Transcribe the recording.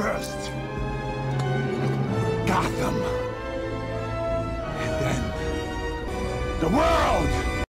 First, Gotham. And then, the world!